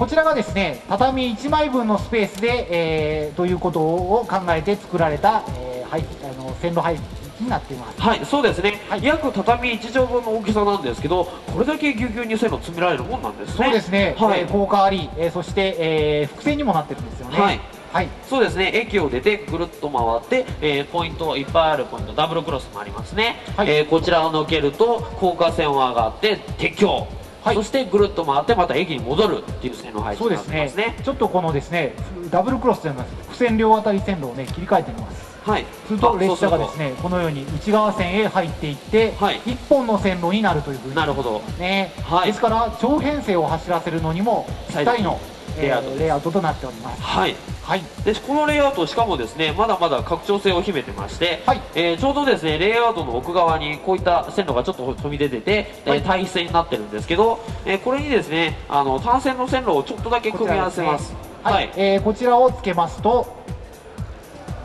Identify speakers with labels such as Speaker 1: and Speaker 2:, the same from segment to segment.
Speaker 1: こちらがですね畳1枚分のスペースで、えー、ということを考えて作られた、えー、はいあの線路配になっています。
Speaker 2: はいそうですね、はい、約畳1畳分の大きさなんですけどこれだけぎゅうぎゅうに線路詰められるもんなんですね。
Speaker 1: そうですね、はい、えー、効果あり、えー、そして、えー、伏線にもなってるんですよね。
Speaker 2: はいはい、そうですね。駅を出てぐるっと回って、えー、ポイントいっぱいあるポイントダブルクロスもありますね、はい、えー、こちらを抜けると高架線を上がって鉄橋はい、そしてぐるっと回ってまた駅に戻るっていう線路配置になってますね、
Speaker 1: ね、ちょっとこのですねダブルクロスというのは付箋両渡り線路をね切り替えてみます。はい。すると列車がですねこのように内側線へ入っていって、はい、1本の線路になるというふうに
Speaker 2: なるほど。
Speaker 1: ね、はい、ですから長編成を走らせるのにもぴったりのレイアウト,、レイアウトとなっております。
Speaker 2: はい、はい、でこのレイアウトしかもですねまだまだ拡張性を秘めてまして、はい。えー、ちょうどですねレイアウトの奥側にこういった線路がちょっと飛び出てて、はい、えー、対比線になってるんですけど、えー、これにですねあの単線の線路をちょっとだけ組み合わせます、ね、
Speaker 1: はい、はい、えー、こちらをつけますと、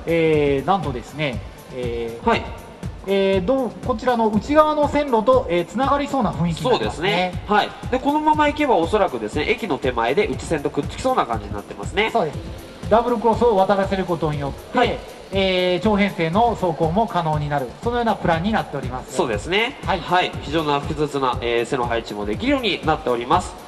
Speaker 1: えー、なんとですね、えー、はい。えー、どうこちらの内側の線路と、えー、つながりそうな雰囲気になりますね。
Speaker 2: そうですね、はい、でこのまま行けばおそらくですね駅の手前で内線とくっつきそうな感じになってますね。
Speaker 1: そうですダブルクロスを渡らせることによって、はい、えー、長編成の走行も可能になるそのようなプランになっております。
Speaker 2: そうですね。はい、はい、非常な複雑な、えー、背の配置もできるようになっております